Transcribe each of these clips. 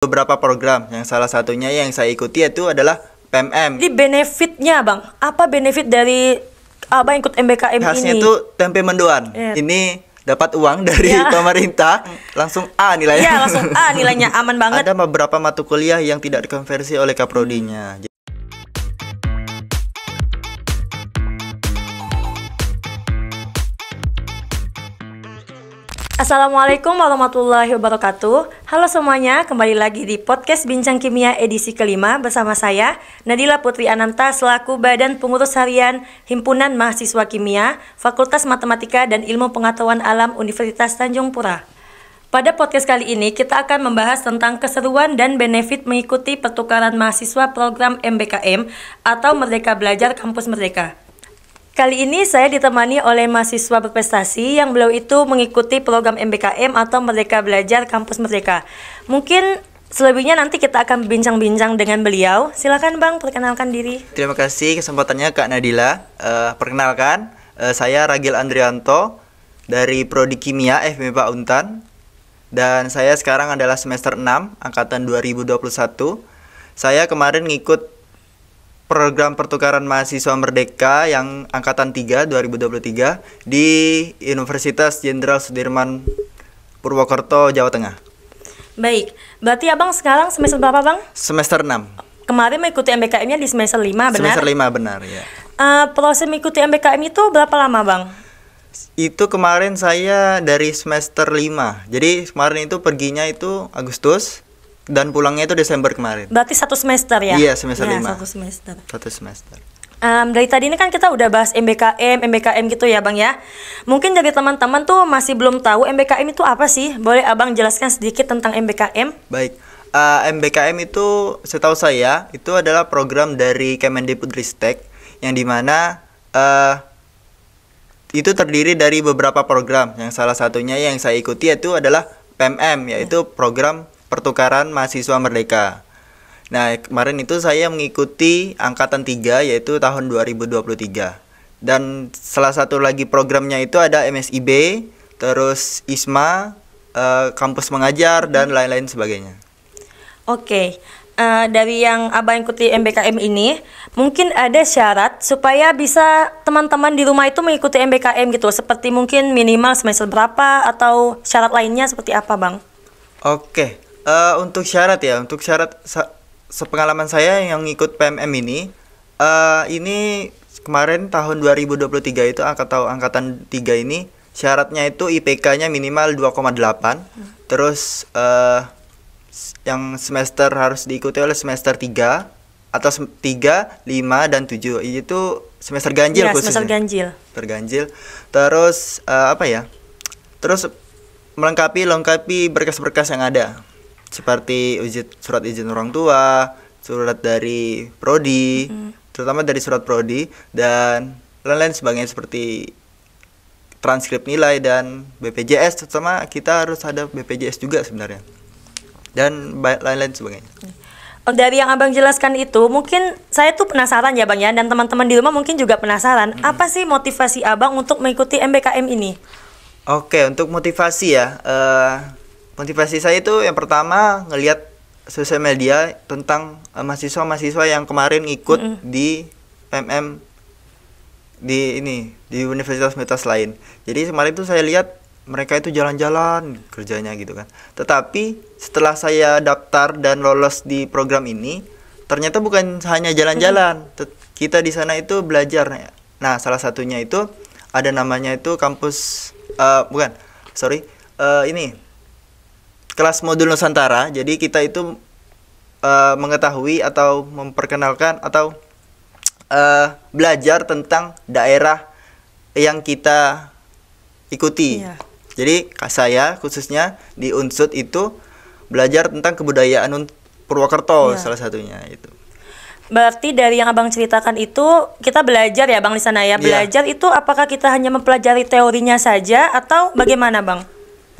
beberapa program yang salah satunya yang saya ikuti itu adalah PMM. Jadi benefitnya bang, apa benefit dari abang ikut MBKM Khasnya ini? itu tempe mendoan. Iya. Ini dapat uang dari Iya. pemerintah langsung A nilainya. Iya langsung A nilainya aman banget. Ada beberapa mata kuliah yang tidak dikonversi oleh kaprodinya. Assalamualaikum warahmatullahi wabarakatuh Halo semuanya, kembali lagi di podcast Bincang Kimia edisi kelima bersama saya Nadila Putri Ananta selaku Badan Pengurus Harian Himpunan Mahasiswa Kimia Fakultas Matematika dan Ilmu Pengetahuan Alam Universitas Tanjung Pura pada podcast kali ini kita akan membahas tentang keseruan dan benefit mengikuti pertukaran mahasiswa program MBKM atau Merdeka Belajar Kampus Merdeka. Kali ini saya ditemani oleh mahasiswa berprestasi yang beliau itu mengikuti program MBKM atau Merdeka Belajar Kampus Merdeka. Mungkin selebihnya nanti kita akan bincang-bincang dengan beliau. Silakan Bang, perkenalkan diri. Terima kasih kesempatannya Kak Nadila. Eh, perkenalkan, eh, saya Ragil Andrianto dari Prodi Kimia FMIPA Untan. Dan saya sekarang adalah semester 6 angkatan 2021. Saya kemarin ngikut program pertukaran mahasiswa merdeka yang angkatan 3 2023 di Universitas Jenderal Sudirman Purwokerto, Jawa Tengah. Baik, berarti Abang sekarang semester berapa Bang? Semester 6. Kemarin mengikuti MBKM-nya di semester 5, benar? Semester 5 benar ya. Eh, proses mengikuti MBKM itu berapa lama Bang? Itu kemarin saya dari semester 5. Jadi kemarin itu perginya itu Agustus dan pulangnya itu Desember kemarin. Berarti satu semester ya? Iya, semester Ya, lima. satu semester. Satu semester. Em, dari tadi ini kan kita udah bahas MBKM, MBKM gitu ya Bang ya. Mungkin dari teman-teman tuh masih belum tahu MBKM itu apa sih? Boleh Abang jelaskan sedikit tentang MBKM? Baik. eh, MBKM itu setahu saya itu adalah program dari Kemendikbudristek yang di mana eh itu terdiri dari beberapa program yang salah satunya yang saya ikuti itu adalah PMM yaitu program pertukaran mahasiswa merdeka. Nah, kemarin itu saya mengikuti angkatan 3 yaitu tahun 2023. Dan salah satu lagi programnya itu ada MSIB, terus ISMA, eh, kampus mengajar dan lain-lain sebagainya. Oke. eh, dari yang Abang ikuti MBKM ini, mungkin ada syarat supaya bisa teman-teman di rumah itu mengikuti MBKM gitu. Seperti mungkin minimal semester berapa atau syarat lainnya seperti apa Bang? Oke, eh, untuk syarat ya, untuk syarat sepengalaman saya yang ikut PMM ini, eh, ini kemarin tahun 2023 itu angkat tahu angkatan 3 ini syaratnya itu IPK-nya minimal 2,8. Terus eh, s- yang semester harus diikuti oleh semester 3 atau sem- 3, 5 dan 7. Itu semester ganjil Iya, khususnya semester ganjil. terganjil terus eh, apa ya terus melengkapi lengkapi berkas-berkas yang ada seperti izin surat izin orang tua surat dari prodi terutama dari surat prodi dan lain-lain sebagainya seperti transkrip nilai dan BPJS terutama kita harus ada BPJS juga sebenarnya dan lain-lain sebagainya Oh, Dari yang abang jelaskan itu, mungkin saya tuh penasaran ya bang ya, dan teman-teman di rumah mungkin juga penasaran. Apa sih motivasi abang untuk mengikuti MBKM ini? Oke, untuk motivasi ya, eh, motivasi saya itu yang pertama ngelihat sosial media tentang eh, mahasiswa-mahasiswa yang kemarin ikut di PMM di ini di universitas-universitas lain. Jadi kemarin itu saya lihat mereka itu jalan-jalan kerjanya gitu kan. Tetapi setelah saya daftar dan lolos di program ini, ternyata bukan hanya jalan-jalan. Kita di sana itu belajar. Nah, salah satunya itu ada namanya itu kampus eh, bukan, sorry, eh, ini kelas modul Nusantara. Jadi kita itu eh, mengetahui atau memperkenalkan atau eh, belajar tentang daerah yang kita ikuti. Iya. Jadi saya khususnya di Unsud itu belajar tentang kebudayaan Purwokerto Iya. salah satunya itu. Berarti dari yang abang ceritakan itu kita belajar ya bang di sana ya. Iya. Belajar itu apakah kita hanya mempelajari teorinya saja atau bagaimana bang?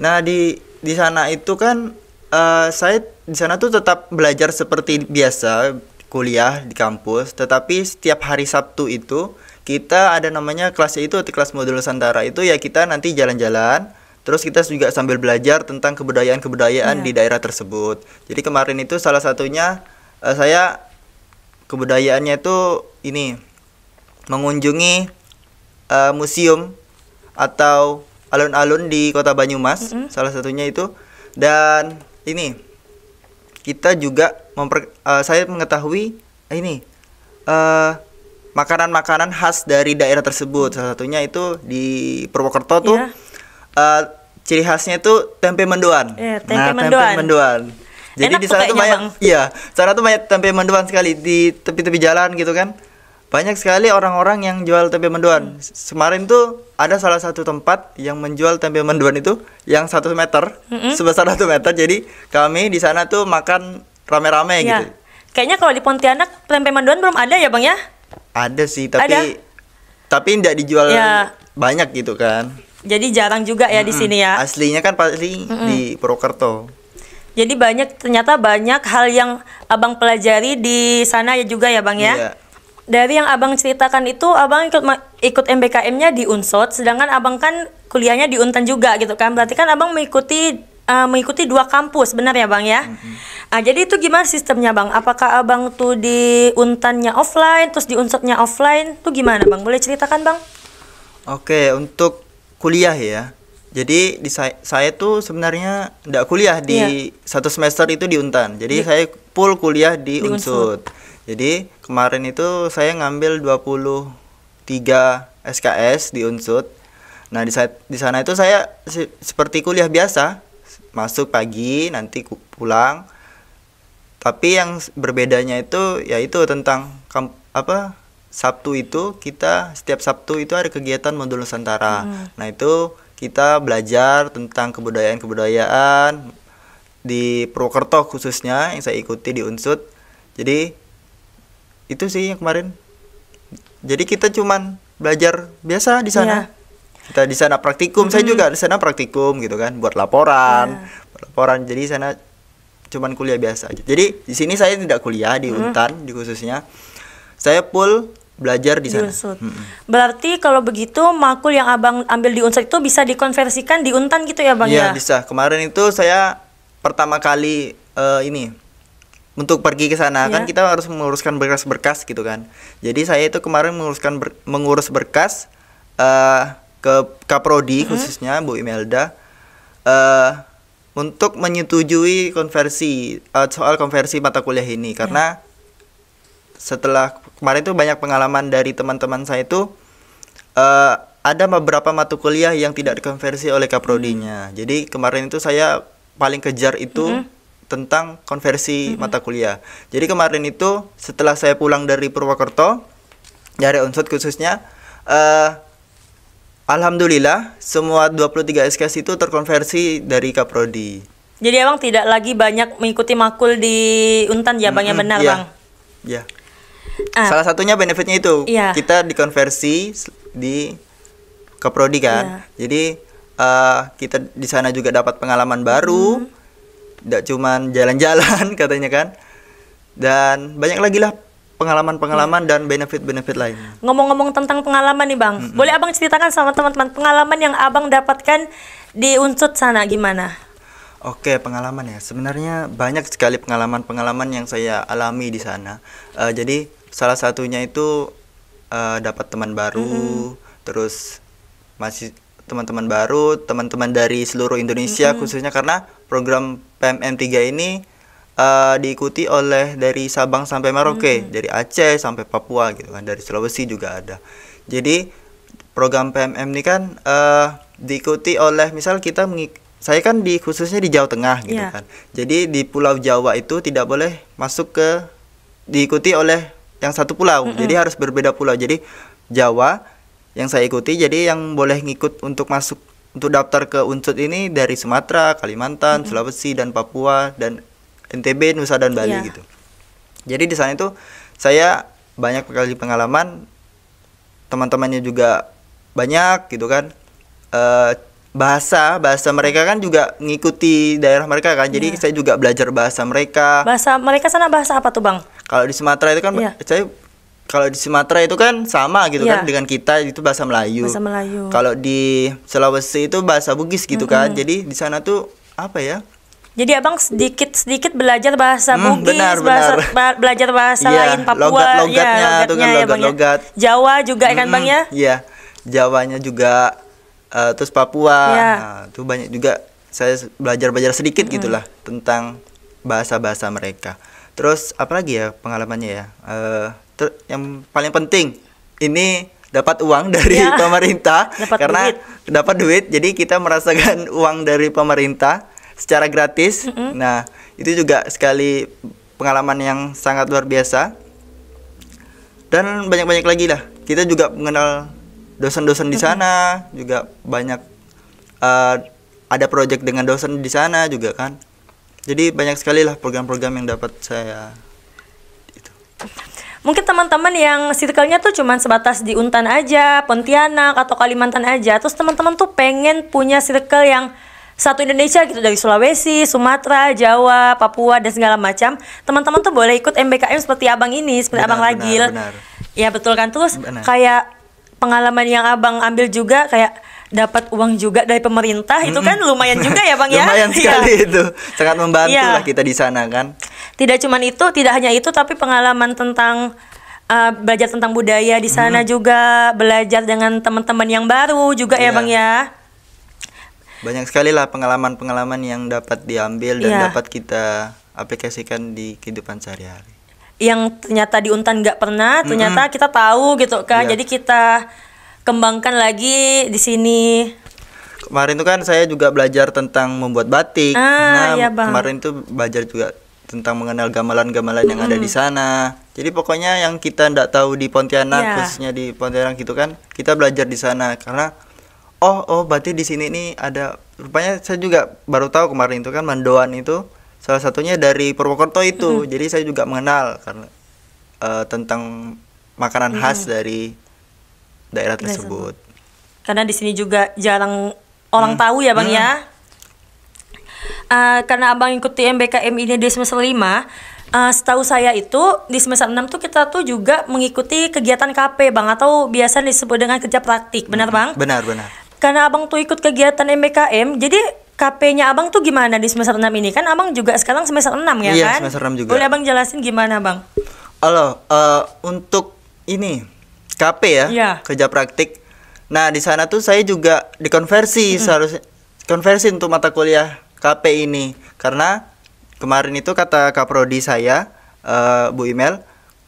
Nah di di sana itu kan eh, saya di sana tuh tetap belajar seperti biasa kuliah di kampus, tetapi setiap hari Sabtu itu kita ada namanya kelasnya itu kelas modul Nusantara itu ya kita nanti jalan-jalan, terus kita juga sambil belajar tentang kebudayaan-kebudayaan Iya. di daerah tersebut. Jadi kemarin itu salah satunya eh, saya kebudayaannya itu ini mengunjungi eh, museum atau alun-alun di Kota Banyumas, salah satunya itu dan ini kita juga memper eh, saya mengetahui eh, ini eh, makanan-makanan khas dari daerah tersebut. Salah satunya itu di Purwokerto tuh eh, ciri khasnya itu tempe mendoan. Iya, tempe nah, mendoan. tempe mendoan. Jadi Enak di sana tuh banyak iya, sana tuh banyak tempe mendoan sekali di tepi-tepi jalan gitu kan. Banyak sekali orang-orang yang jual tempe mendoan. Hmm. Kemarin tuh ada salah satu tempat yang menjual tempe mendoan itu yang satu meter sebesar satu meter. Jadi kami di sana tuh makan rame-rame Ya. gitu. Kayaknya kalau di Pontianak tempe mendoan belum ada ya bang ya? Ada sih, tapi Ada. tapi tidak dijual Ya. banyak gitu kan. Jadi jarang juga ya di sini ya. Aslinya kan pasti di Purwokerto. Jadi banyak ternyata banyak hal yang abang pelajari di sana ya juga ya bang ya. Iya. Dari yang abang ceritakan itu abang ikut ikut MBKM-nya di Unsot, sedangkan abang kan kuliahnya di Untan juga gitu kan. Berarti kan abang mengikuti uh, mengikuti dua kampus, benar ya bang ya? Ah, jadi itu gimana sistemnya bang? Apakah abang tuh di Untannya offline, terus di Unsotnya offline? Tuh gimana bang? Boleh ceritakan bang? Oke, untuk kuliah ya. Jadi di saya, saya tuh sebenarnya tidak kuliah di satu semester itu di Untan. Jadi saya full kuliah di, Di Unsud. Jadi kemarin itu saya ngambil 23 SKS di Unsud. Nah, di di sana itu saya se- seperti kuliah biasa, masuk pagi, nanti pulang. Tapi yang berbedanya itu yaitu tentang kam- apa Sabtu itu kita setiap Sabtu itu ada kegiatan modul Nusantara. Nah, itu kita belajar tentang kebudayaan-kebudayaan di Purwokerto khususnya yang saya ikuti di Unsud. Jadi itu sih yang kemarin. Jadi kita cuman belajar biasa di sana. Iya. Kita di sana praktikum, saya juga di sana praktikum gitu kan, buat laporan, Iya. buat laporan. Jadi sana cuman kuliah biasa aja. Jadi di sini saya tidak kuliah di Untan di khususnya. Saya full belajar di Di sana. Mm-mm. Berarti kalau begitu makul yang abang ambil di Unsut itu bisa dikonversikan di Untan gitu ya bang Iya ya? bisa. Kemarin itu saya pertama kali eh, ini untuk pergi ke sana kan Iya. kita harus menguruskan berkas-berkas gitu kan. Jadi saya itu kemarin menguruskan ber- mengurus berkas eh, ke Kaprodi khususnya Bu Imelda eh untuk menyetujui konversi eh, soal konversi mata kuliah ini karena setelah kemarin itu banyak pengalaman dari teman-teman saya itu eh, ada beberapa mata kuliah yang tidak dikonversi oleh kaprodinya. Jadi kemarin itu saya paling kejar itu tentang konversi mata kuliah. Jadi kemarin itu setelah saya pulang dari Purwokerto dari Unsud khususnya eh alhamdulillah semua 23 SKS itu terkonversi dari kaprodi. Jadi abang tidak lagi banyak mengikuti makul di Untan ya bang ya Mm-mm, benar iya. bang? Ya. Ah, Salah satunya benefitnya itu Iya. kita dikonversi di Kaprodi Iya. kan. Jadi eh, kita di sana juga dapat pengalaman baru. Mm-hmm. Tidak cuman jalan-jalan katanya kan. Dan banyak lagi lah pengalaman-pengalaman dan benefit-benefit lain. Ngomong-ngomong tentang pengalaman nih bang, boleh abang ceritakan sama teman-teman pengalaman yang abang dapatkan di Unsut sana gimana? Oke, pengalaman ya. Sebenarnya banyak sekali pengalaman-pengalaman yang saya alami di sana. Eh, jadi salah satunya itu eh, dapat teman baru, terus masih teman-teman baru, teman-teman dari seluruh Indonesia khususnya karena program PMM 3 ini eh, diikuti oleh dari Sabang sampai Merauke, dari Aceh sampai Papua gitu kan, dari Sulawesi juga ada. Jadi program PMM ini kan eh, diikuti oleh misal kita mengik- saya kan di khususnya di Jawa Tengah gitu Iya. kan. Jadi di Pulau Jawa itu tidak boleh masuk ke diikuti oleh yang satu pulau. Jadi harus berbeda pulau. Jadi Jawa yang saya ikuti jadi yang boleh ngikut untuk masuk untuk daftar ke Unsud ini dari Sumatera, Kalimantan, Sulawesi dan Papua dan NTB, Nusa dan Bali Iya. gitu. Jadi di sana itu saya banyak sekali pengalaman teman-temannya juga banyak gitu kan Eh bahasa bahasa mereka kan juga ngikuti daerah mereka kan jadi saya juga belajar bahasa mereka Bahasa mereka sana bahasa apa tuh bang? kalau di Sumatera itu kan Iya. saya kalau di Sumatera itu kan sama gitu Iya. kan dengan kita itu bahasa Melayu. Bahasa Melayu. Kalau di Sulawesi itu bahasa Bugis gitu kan. Jadi di sana tuh apa ya? Jadi abang sedikit sedikit belajar bahasa Hmm, Bugis, benar, bahasa benar. ba- belajar bahasa Iya, lain Papua, logat-logatnya ya, tuh kan, logatnya ya, Bang, ya. logat-logat. Jawa juga ya kan bang ya? Mm, Iya. Jawanya juga eh, terus Papua. Iya. Nah, itu banyak juga saya belajar-belajar sedikit gitulah tentang bahasa-bahasa mereka. Terus apa lagi ya pengalamannya ya? Eh, ter- yang paling penting ini dapat uang dari Iya. pemerintah Dapat karena duit. dapat duit jadi kita merasakan uang dari pemerintah secara gratis. Nah, itu juga sekali pengalaman yang sangat luar biasa. Dan banyak-banyak lagi lah. Kita juga mengenal dosen-dosen di sana, juga banyak eh, ada proyek dengan dosen di sana juga kan. Jadi banyak sekali lah program-program yang dapat saya Mungkin teman-teman yang circle-nya tuh cuman sebatas di Untan aja, Pontianak atau Kalimantan aja. Terus teman-teman tuh pengen punya circle yang satu Indonesia gitu dari Sulawesi, Sumatera, Jawa, Papua dan segala macam. Teman-teman tuh boleh ikut MBKM seperti Abang ini, seperti Benar, Abang benar, Lagil. benar. Ya betul kan? Terus Benar. kayak pengalaman yang Abang ambil juga kayak dapat uang juga dari pemerintah itu kan lumayan juga ya Bang ya. lumayan Iya. sekali itu. Sangat membantu Iya. lah kita di sana kan. Tidak cuman itu, tidak hanya itu, tapi pengalaman tentang uh, belajar tentang budaya di sana juga, belajar dengan teman-teman yang baru juga ya Iya. bang ya. Banyak sekali lah pengalaman-pengalaman yang dapat diambil dan Iya. dapat kita aplikasikan di kehidupan sehari-hari. Yang ternyata di Untan nggak pernah, ternyata kita tahu gitu kan. Iya. Jadi kita kembangkan lagi di sini. Kemarin itu kan saya juga belajar tentang membuat batik. Ah, nah, iya, Bang. kemarin itu belajar juga tentang mengenal gamelan-gamelan yang ada di sana. Jadi pokoknya yang kita ndak tahu di Pontianak, Iya. khususnya di Pontianak gitu kan, kita belajar di sana karena oh oh berarti di sini nih ada rupanya saya juga baru tahu kemarin itu kan mandoan itu salah satunya dari Purwokerto itu. Jadi saya juga mengenal karena eh, tentang makanan khas dari daerah tersebut. Karena di sini juga jarang orang Hmm. tahu ya bang ya. Uh, karena abang ikuti MBKM ini di semester 5 uh, Setahu saya itu di semester 6 tuh kita tuh juga mengikuti kegiatan KP bang Atau biasa disebut dengan kerja praktik, benar bang? Benar benar. Karena abang tuh ikut kegiatan MBKM Jadi KP-nya abang tuh gimana di semester 6 ini? Kan abang juga sekarang semester 6 ya Iya, kan? semester 6 juga. Boleh abang jelasin gimana bang? Halo, eh, untuk ini KP ya, Iya. kerja praktik. Nah di sana tuh saya juga dikonversi seharusnya konversi untuk mata kuliah KP ini karena kemarin itu kata kaprodi saya eh, Bu Imel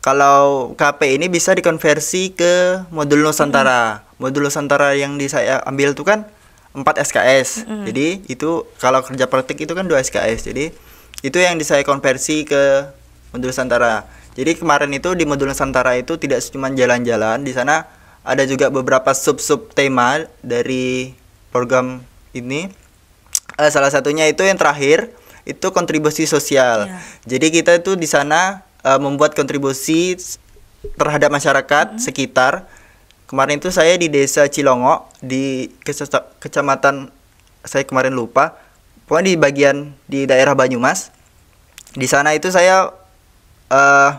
kalau KP ini bisa dikonversi ke modul Nusantara. Modul Nusantara yang di saya ambil tuh kan 4 SKS. Jadi itu kalau kerja praktik itu kan 2 SKS. Jadi itu yang di saya konversi ke modul Nusantara. Jadi kemarin itu di modul Nusantara itu tidak cuma jalan-jalan, di sana ada juga beberapa sub-sub tema dari program ini. Eh, salah satunya itu yang terakhir itu kontribusi sosial. Iya. Jadi kita itu di sana eh, membuat kontribusi terhadap masyarakat sekitar. Kemarin itu saya di desa Cilongo di keca- kecamatan saya kemarin lupa. Pokoknya di bagian di daerah Banyumas. Di sana itu saya eh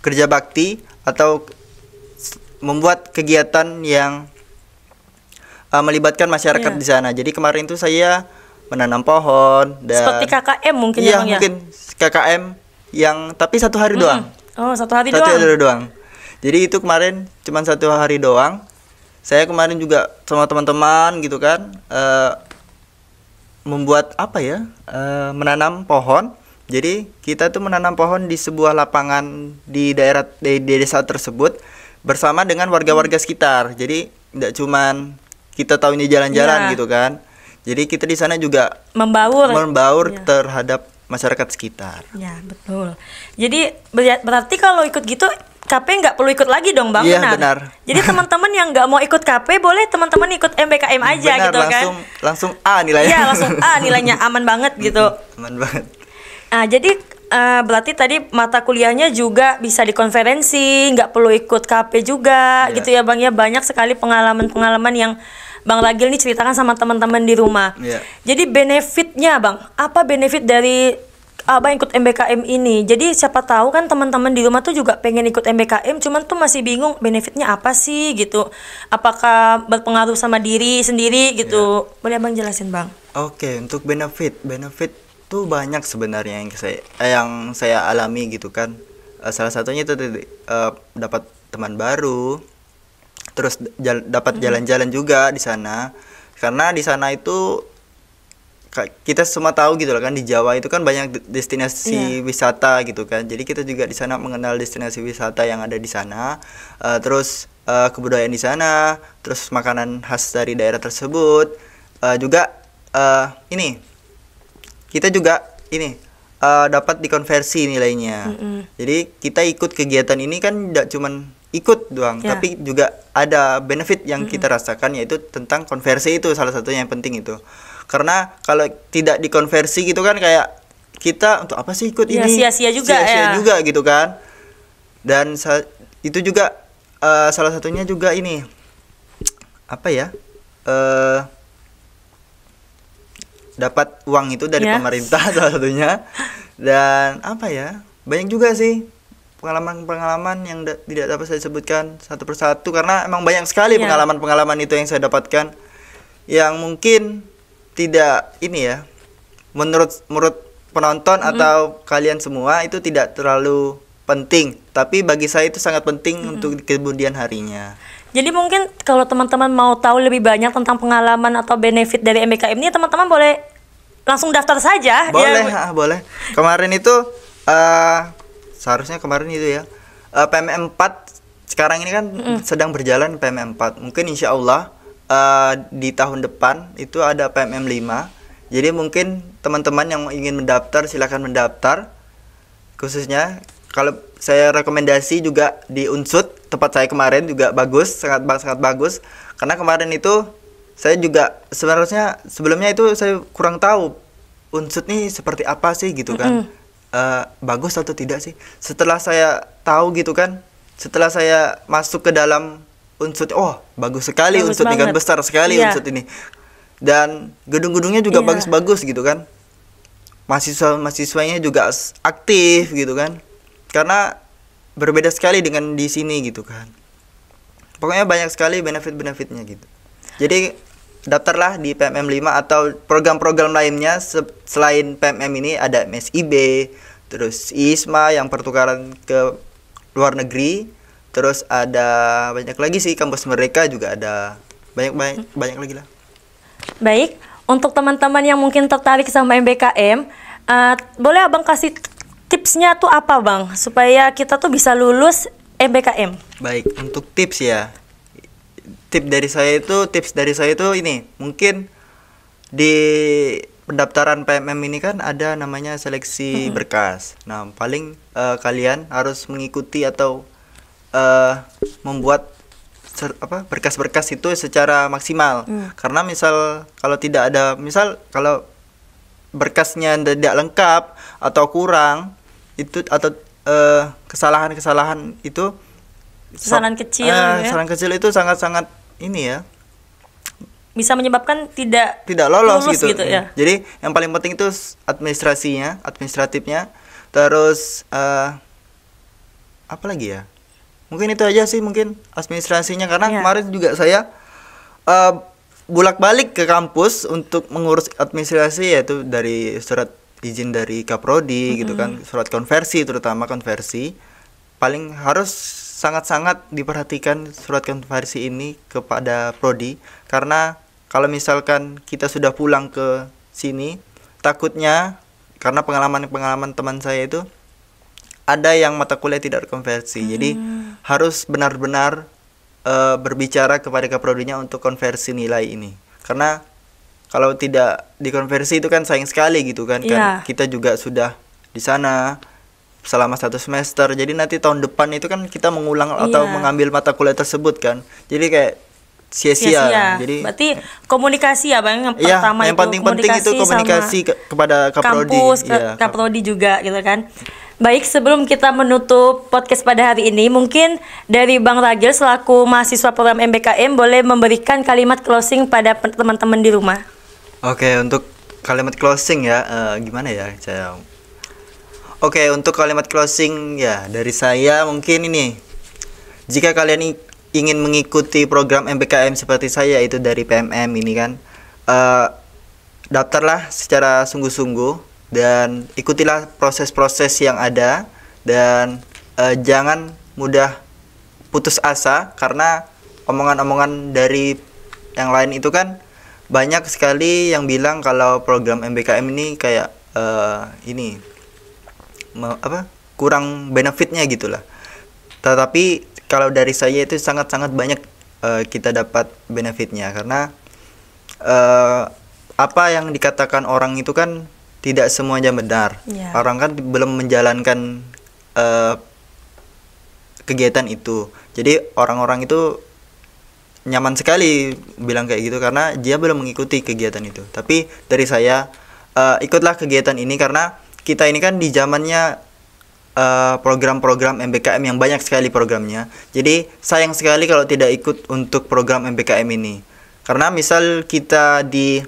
kerja bakti atau membuat kegiatan yang eh, melibatkan masyarakat Iya. di sana. Jadi kemarin itu saya menanam pohon dan Seperti KKM mungkin iya ya bang ya? mungkin KKM yang tapi satu hari doang. Oh satu hari Satu doang? hari doang. Jadi itu kemarin cuma satu hari doang. Saya kemarin juga sama teman-teman gitu kan eh, membuat apa ya? eh, menanam pohon. Jadi kita tuh menanam pohon di sebuah lapangan di daerah di, di desa tersebut bersama dengan warga-warga sekitar. Jadi tidak cuman kita tahunya jalan-jalan Iya. gitu kan. Jadi kita di sana juga Membaur membaur Iya. terhadap masyarakat sekitar. Ya betul. Jadi ber- berarti kalau ikut gitu KP nggak perlu ikut lagi dong bang? Iya, benar. Jadi teman-teman yang nggak mau ikut KP boleh teman-teman ikut MBKM aja Benar, gitu langsung kan? langsung A nilainya. Iya langsung A nilainya aman banget gitu. Aman banget. Nah jadi eh, berarti tadi mata kuliahnya juga bisa dikonferensi, nggak perlu ikut KP juga Iya. gitu ya bang ya banyak sekali pengalaman-pengalaman yang Bang Lagil nih ceritakan sama teman-teman di rumah. Iya. Jadi benefitnya bang, apa benefit dari abang ikut MBKM ini. Jadi siapa tahu kan teman-teman di rumah tuh juga pengen ikut MBKM, cuman tuh masih bingung benefitnya apa sih gitu. Apakah berpengaruh sama diri sendiri gitu? Boleh abang jelasin bang? Oke, untuk benefit, benefit tuh banyak sebenarnya yang saya eh, yang saya alami gitu kan. Eh, salah satunya itu eh, dapat teman baru, terus jal- dapat jalan-jalan juga di sana. Karena di sana itu kita semua tahu gitu loh kan di Jawa itu kan banyak de- destinasi wisata gitu kan. Jadi kita juga di sana mengenal destinasi wisata yang ada di sana. Eh, terus eh, kebudayaan di sana, terus makanan khas dari daerah tersebut. Eh, juga eh, ini kita juga ini eh, dapat dikonversi nilainya. Jadi kita ikut kegiatan ini kan tidak cuman ikut doang, Ya. tapi juga ada benefit yang kita rasakan yaitu tentang konversi itu salah satunya yang penting itu. Karena kalau tidak dikonversi gitu kan kayak kita untuk apa sih ikut Ya, ini? sia-sia juga Sia-sia ya. juga gitu kan. Dan itu juga eh, salah satunya juga ini apa ya? eh dapat uang itu dari Ya. pemerintah salah satunya. Dan apa ya banyak juga sih pengalaman-pengalaman yang da- tidak dapat saya sebutkan satu persatu karena emang banyak sekali Ya. pengalaman-pengalaman itu yang saya dapatkan yang mungkin tidak ini ya menurut menurut penonton atau kalian semua itu tidak terlalu penting. Tapi bagi saya itu sangat penting untuk di kemudian harinya. Jadi mungkin kalau teman-teman mau tahu lebih banyak tentang pengalaman atau benefit dari MBKM ini, teman-teman boleh langsung daftar saja. boleh Ya, ah, boleh. Kemarin itu eh seharusnya kemarin itu ya. Eh, PMM 4 sekarang ini kan sedang berjalan PMM 4 mungkin insya Allah eh, di tahun depan itu ada PMM 5 jadi mungkin teman-teman yang ingin mendaftar silakan mendaftar. Khususnya kalau saya rekomendasi juga di Unsut tempat saya kemarin juga bagus sangat sangat bagus. Karena kemarin itu saya juga sebenarnya sebelumnya itu saya kurang tahu Unsut nih seperti apa sih gitu kan. Eh, bagus atau tidak sih? Setelah saya tahu gitu kan setelah saya masuk ke dalam Unsut oh bagus sekali Bagus Unsut ini kan besar sekali Iya. Unsut ini. Dan gedung-gedungnya juga Iya. bagus-bagus gitu kan. Mahasiswa mahasiswanya juga aktif gitu kan. Karena berbeda sekali dengan di sini gitu kan. Pokoknya banyak sekali benefit-benefitnya gitu jadi daftarlah di PMM 5 atau program-program lainnya se- selain PMM ini ada MSIB terus ISMA yang pertukaran ke luar negeri terus ada banyak lagi sih kampus mereka juga ada banyak banyak banyak lagi lah Baik, untuk teman-teman yang mungkin tertarik sama MBKM, eh, boleh abang kasih tipsnya tuh apa bang, supaya kita tuh bisa lulus MBKM? Baik, untuk tips ya. Tip dari saya itu, tips dari saya itu ini, mungkin di pendaftaran PMM ini kan ada namanya seleksi berkas. Nah, paling eh, kalian harus mengikuti atau eh, membuat ser- apa berkas-berkas itu secara maksimal. Karena misal kalau tidak ada, misal kalau berkasnya tidak lengkap atau kurang itu atau eh, kesalahan-kesalahan itu Kesalahan kecil eh, ya. kesalahan kecil itu sangat-sangat ini ya Bisa menyebabkan tidak tidak lolos, gitu. ya. Jadi yang paling penting itu administrasinya, administratifnya. Terus eh apa lagi ya? Mungkin itu aja sih mungkin administrasinya karena Iya. kemarin juga saya eh bolak-balik ke kampus untuk mengurus administrasi yaitu dari surat izin dari Kaprodi gitu kan, surat konversi terutama konversi. Paling harus sangat-sangat diperhatikan surat konversi ini kepada prodi karena kalau misalkan kita sudah pulang ke sini takutnya karena pengalaman-pengalaman teman saya itu ada yang mata kuliah tidak konversi. Jadi harus benar-benar eh, berbicara kepada kaprodinya untuk konversi nilai ini. Karena kalau tidak dikonversi itu kan sayang sekali gitu kan. Iya. Kan kita juga sudah di sana selama satu semester. Jadi nanti tahun depan itu kan kita mengulang atau Iya. mengambil mata kuliah tersebut kan. Jadi kayak sia-sia. Sia-sia. Jadi Berarti komunikasi ya bang yang Iya, pertama yang itu penting-penting itu komunikasi ke- kepada kaprodi. kampus, ke- Iya, kap- kaprodi juga gitu kan. Baik, sebelum kita menutup podcast pada hari ini, mungkin dari Bang Ragil selaku mahasiswa program MBKM boleh memberikan kalimat closing pada teman-teman di rumah. Oke, untuk kalimat closing ya, eh, gimana ya saya? Oke, untuk kalimat closing ya dari saya mungkin ini. Jika kalian ingin mengikuti program MBKM seperti saya itu dari PMM ini kan, eh, daftarlah secara sungguh-sungguh dan ikutilah proses-proses yang ada dan eh, jangan mudah putus asa karena omongan-omongan dari yang lain itu kan banyak sekali yang bilang kalau program MBKM ini kayak eh, ini apa kurang benefitnya gitulah. Tetapi kalau dari saya itu sangat-sangat banyak eh, kita dapat benefitnya karena eh, apa yang dikatakan orang itu kan tidak semuanya benar. Ya. Orang kan belum menjalankan eh, kegiatan itu. Jadi orang-orang itu nyaman sekali bilang kayak gitu karena dia belum mengikuti kegiatan itu. Tapi dari saya eh, ikutlah kegiatan ini karena kita ini kan di zamannya eh, program-program MBKM yang banyak sekali programnya. Jadi sayang sekali kalau tidak ikut untuk program MBKM ini. Karena misal kita di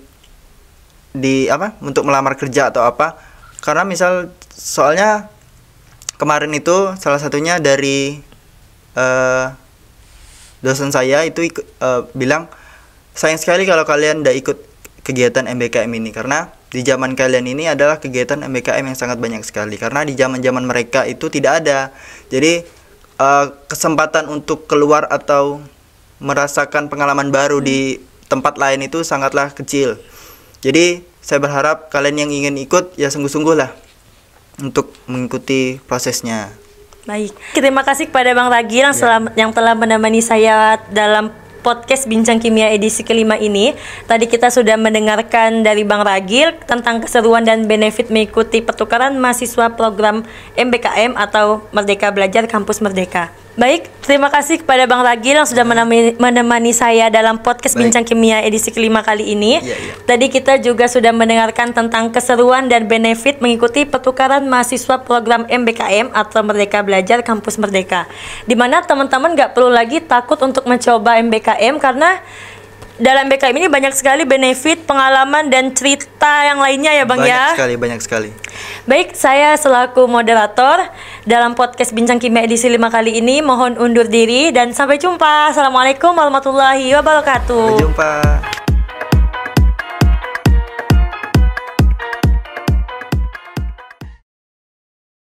di apa untuk melamar kerja atau apa karena misal soalnya kemarin itu salah satunya dari eh dosen saya itu eh, bilang sayang sekali kalau kalian tidak ikut kegiatan MBKM ini. Karena di zaman kalian ini adalah kegiatan MBKM yang sangat banyak sekali. Karena di zaman-zaman mereka itu tidak ada. Jadi eh, kesempatan untuk keluar atau merasakan pengalaman baru di tempat lain itu sangatlah kecil. Jadi saya berharap kalian yang ingin ikut ya sungguh-sungguh lah untuk mengikuti prosesnya. Baik, terima kasih kepada Bang Ragil yang, selam- yang telah menemani saya dalam podcast Bincang Kimia edisi kelima ini. Tadi kita sudah mendengarkan dari Bang Ragil tentang keseruan dan benefit mengikuti pertukaran mahasiswa program MBKM atau Merdeka Belajar Kampus Merdeka. Baik, terima kasih kepada Bang Ragil yang sudah menemani, menemani saya dalam podcast Baik. Bincang Kimia edisi kelima kali ini. Iya, iya. Tadi kita juga sudah mendengarkan tentang keseruan dan benefit mengikuti pertukaran mahasiswa program MBKM atau Merdeka Belajar Kampus Merdeka. Di mana teman-teman nggak perlu lagi takut untuk mencoba MBKM karena dalam MBKM ini banyak sekali benefit, pengalaman dan cerita yang lainnya ya Bang banyak ya. sekali, banyak sekali. Baik, saya selaku moderator dalam podcast Bincang Kimia edisi 5 kali ini mohon undur diri dan sampai jumpa. Assalamualaikum warahmatullahi wabarakatuh. Sampai jumpa.